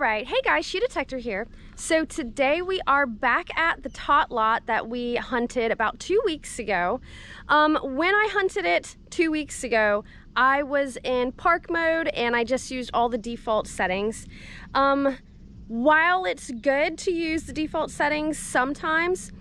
right, hey guys, She Detector here. So today we are back at the tot lot that we hunted about two weeks ago. Um, when I hunted it two weeks ago, I was in park mode and I just used all the default settings. Um, while it's good to use the default settings sometimes,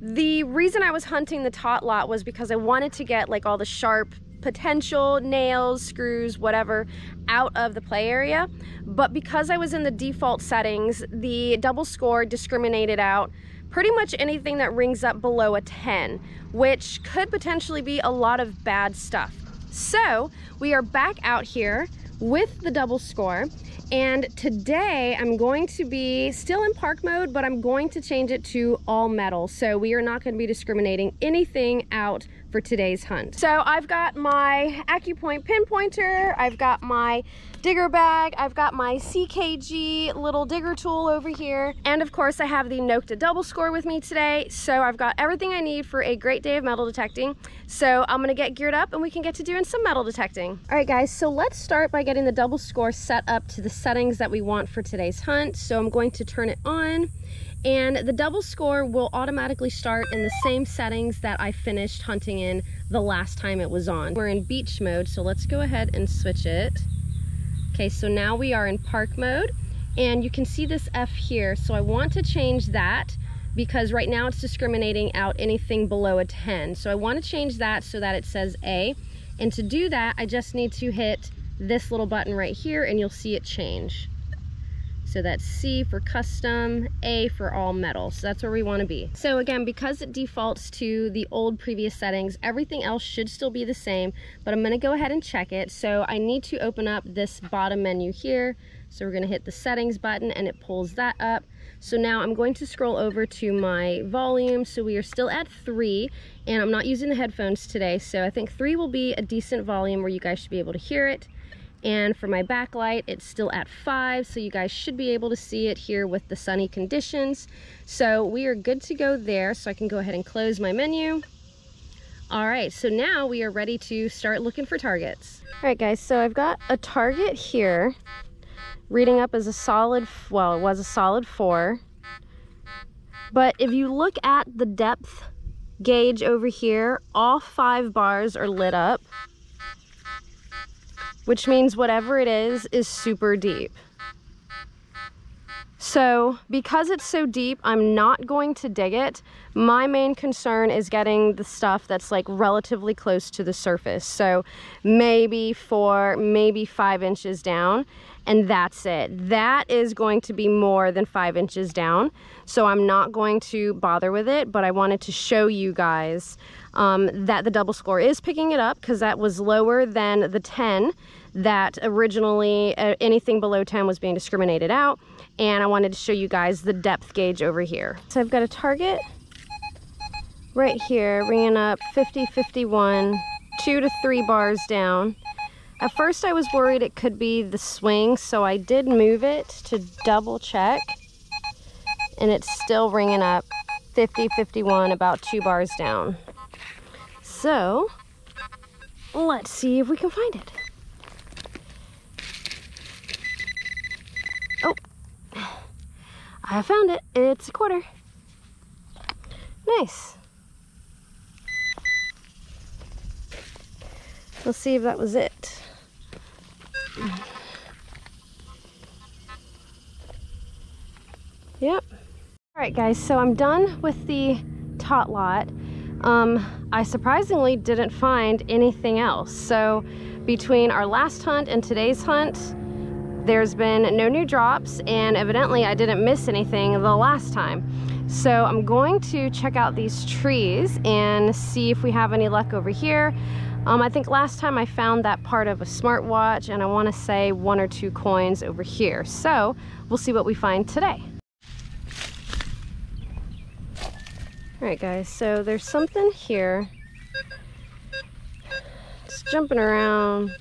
the reason I was hunting the tot lot was because I wanted to get like all the sharp potential nails, screws, whatever, out of the play area. But because I was in the default settings, the double score discriminated out pretty much anything that rings up below a 10, which could potentially be a lot of bad stuff. So we are back out here with the double score and today I'm going to be still in park mode, but I'm going to change it to all metal. So we are not going to be discriminating anything out for today's hunt. So I've got my AccuPoint pinpointer, I've got my digger bag, I've got my CKG little digger tool over here, and of course I have the Nokta double score with me today. So I've got everything I need for a great day of metal detecting. So I'm gonna get geared up and we can get to doing some metal detecting. All right guys, so let's start by getting the double score set up to the settings that we want for today's hunt. So I'm going to turn it on and the double score will automatically start in the same settings that I finished hunting in the last time it was on. We're in beach mode, so let's go ahead and switch it. Okay, so now we are in park mode and you can see this F here. So I want to change that because right now it's discriminating out anything below a 10. So I want to change that so that it says A. And to do that, I just need to hit this little button right here and you'll see it change. So that's C for custom, A for all metal. So that's where we wanna be. So again, because it defaults to the old previous settings, everything else should still be the same, but I'm gonna go ahead and check it. So I need to open up this bottom menu here. So we're gonna hit the settings button and it pulls that up. So now I'm going to scroll over to my volume. So we are still at three and I'm not using the headphones today. So I think three will be a decent volume where you guys should be able to hear it. And for my backlight, it's still at five, so you guys should be able to see it here with the sunny conditions. So we are good to go there, so I can go ahead and close my menu. All right, so now we are ready to start looking for targets. All right, guys, so I've got a target here, reading up as a solid, well, it was a solid four. But if you look at the depth gauge over here, all five bars are lit up which means whatever it is is super deep. So because it's so deep, I'm not going to dig it. My main concern is getting the stuff that's like relatively close to the surface. So maybe four, maybe five inches down and that's it. That is going to be more than five inches down. So I'm not going to bother with it, but I wanted to show you guys um, that the double score is picking it up because that was lower than the 10 that originally uh, anything below 10 was being discriminated out. And I wanted to show you guys the depth gauge over here. So I've got a target right here, ringing up 50, 51, two to three bars down. At first I was worried it could be the swing, so I did move it to double check. And it's still ringing up 50, 51, about two bars down. So, let's see if we can find it. Oh, I found it. It's a quarter. Nice. Let's see if that was it. Yep. All right, guys, so I'm done with the tot lot. Um, I surprisingly didn't find anything else. So between our last hunt and today's hunt, there's been no new drops and evidently I didn't miss anything the last time. So I'm going to check out these trees and see if we have any luck over here. Um, I think last time I found that part of a smartwatch and I want to say one or two coins over here. So we'll see what we find today. All right guys, so there's something here. It's jumping around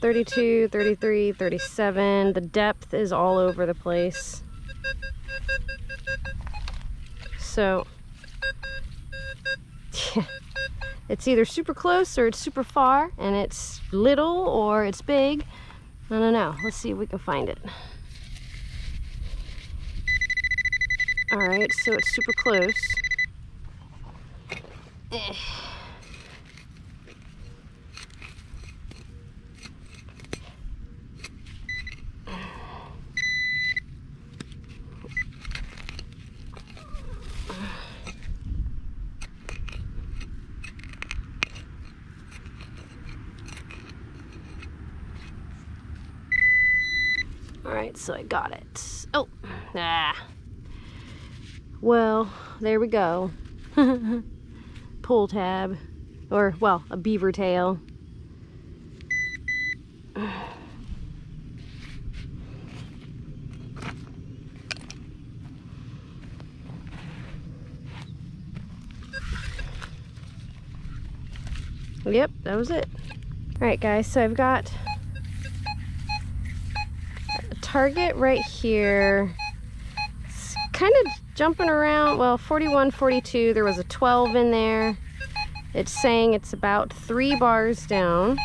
32, 33, 37. The depth is all over the place. So, yeah. It's either super close or it's super far and it's little or it's big. I don't know. Let's see if we can find it. All right, so it's super close. All right, so I got it. Oh, ah. Well, there we go. Pull tab, or well, a beaver tail. Yep, that was it. All right, guys, so I've got a target right here. It's kind of jumping around. Well, 41, 42, there was a 12 in there. It's saying it's about three bars down,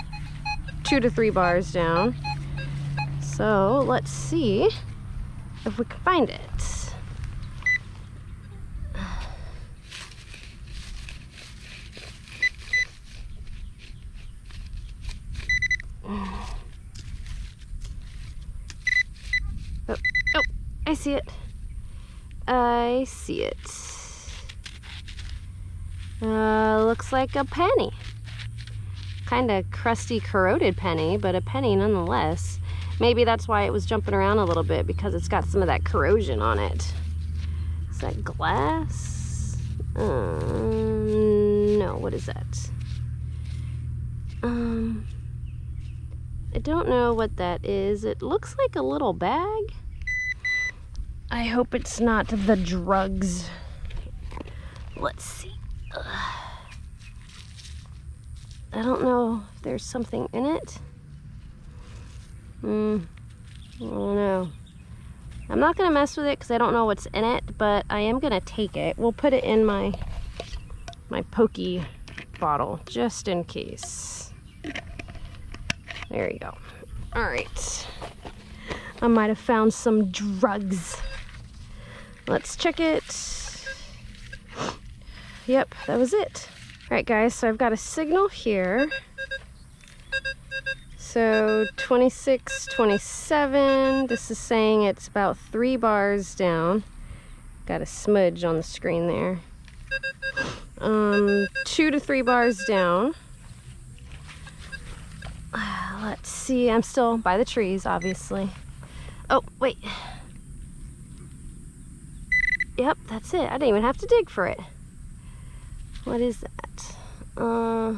two to three bars down. So let's see if we can find it. Oh, oh I see it. I see it. Uh, looks like a penny. Kind of crusty, corroded penny, but a penny nonetheless. Maybe that's why it was jumping around a little bit because it's got some of that corrosion on it. Is that glass? Um, no, what is that? Um, I don't know what that is. It looks like a little bag. I hope it's not the drugs. Let's see. Ugh. I don't know if there's something in it. Hmm. I don't know. I'm not gonna mess with it because I don't know what's in it, but I am gonna take it. We'll put it in my my pokey bottle just in case. There you go. All right. I might have found some drugs. Let's check it. Yep, that was it. All right, guys, so I've got a signal here. So 26, 27, this is saying it's about three bars down. Got a smudge on the screen there. Um, two to three bars down. Let's see, I'm still by the trees, obviously. Oh, wait. Yep, that's it. I didn't even have to dig for it. What is that? Uh,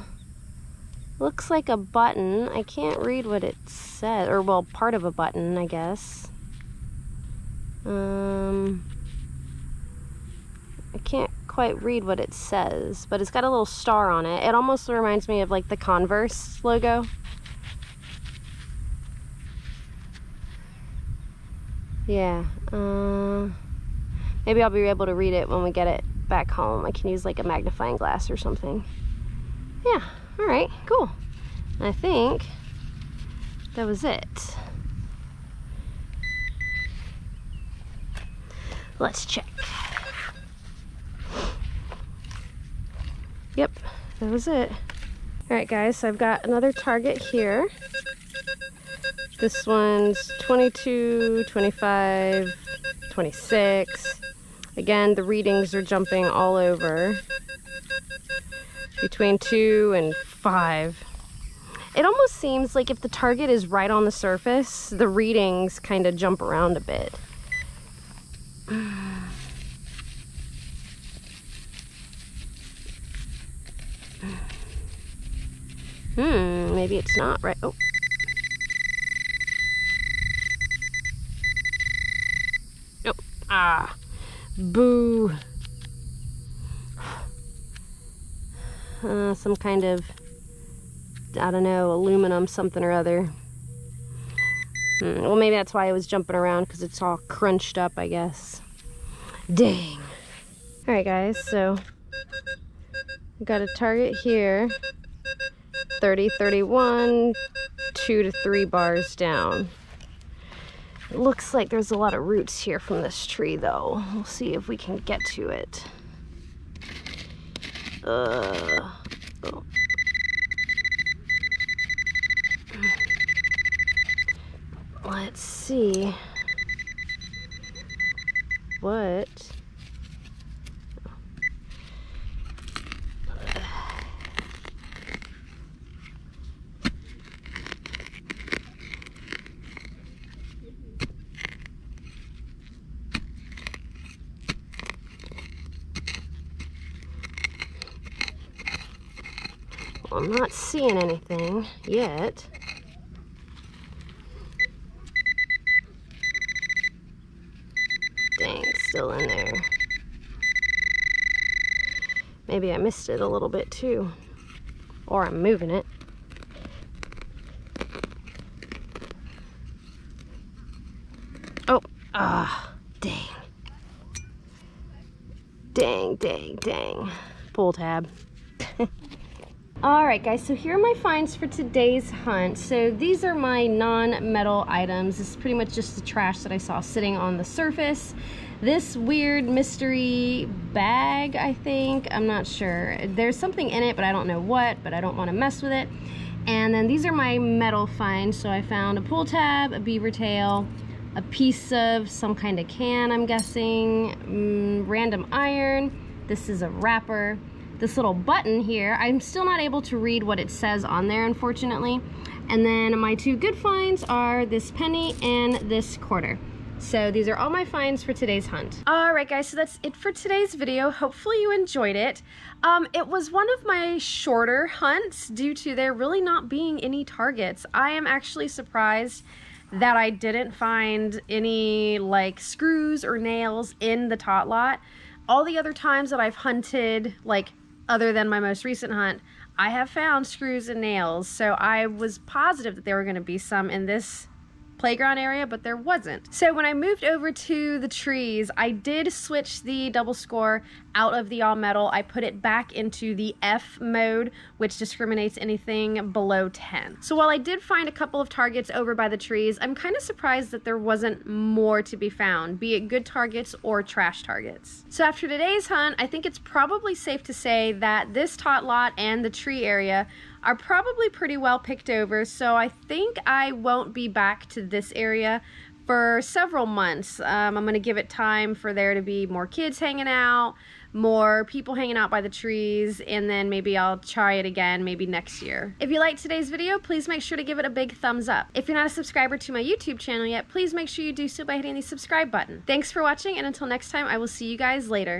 looks like a button. I can't read what it says, or well, part of a button, I guess. Um, I can't quite read what it says, but it's got a little star on it. It almost reminds me of like the Converse logo. Yeah. Uh, Maybe I'll be able to read it when we get it back home. I can use like a magnifying glass or something. Yeah, all right, cool. I think that was it. Let's check. Yep, that was it. All right, guys, so I've got another target here. This one's 22, 25, 26. Again, the readings are jumping all over. Between two and five. It almost seems like if the target is right on the surface, the readings kind of jump around a bit. Hmm, maybe it's not right. Oh. Oh, ah. Boo. Uh, some kind of, I don't know, aluminum something or other. Hmm, well, maybe that's why I was jumping around because it's all crunched up, I guess. Dang. All right, guys, so got a target here. 30, 31, two to three bars down. It looks like there's a lot of roots here from this tree though. We'll see if we can get to it. Uh, oh. Let's see what I'm not seeing anything yet. Dang, still in there. Maybe I missed it a little bit too. Or I'm moving it. Oh, ah, dang. Dang, dang, dang. Pull tab. Alright guys, so here are my finds for today's hunt. So these are my non-metal items. This is pretty much just the trash that I saw sitting on the surface. This weird mystery bag, I think, I'm not sure. There's something in it, but I don't know what, but I don't want to mess with it. And then these are my metal finds. So I found a pull tab, a beaver tail, a piece of some kind of can, I'm guessing, mm, random iron. This is a wrapper this little button here. I'm still not able to read what it says on there, unfortunately. And then my two good finds are this penny and this quarter. So these are all my finds for today's hunt. All right, guys, so that's it for today's video. Hopefully you enjoyed it. Um, it was one of my shorter hunts due to there really not being any targets. I am actually surprised that I didn't find any like screws or nails in the tot lot. All the other times that I've hunted like other than my most recent hunt, I have found screws and nails. So I was positive that there were going to be some in this playground area, but there wasn't. So when I moved over to the trees, I did switch the double score out of the all metal. I put it back into the F mode, which discriminates anything below 10. So while I did find a couple of targets over by the trees, I'm kind of surprised that there wasn't more to be found, be it good targets or trash targets. So after today's hunt, I think it's probably safe to say that this tot lot and the tree area are probably pretty well picked over, so I think I won't be back to this area for several months. Um, I'm going to give it time for there to be more kids hanging out, more people hanging out by the trees, and then maybe I'll try it again maybe next year. If you liked today's video, please make sure to give it a big thumbs up. If you're not a subscriber to my YouTube channel yet, please make sure you do so by hitting the subscribe button. Thanks for watching, and until next time, I will see you guys later.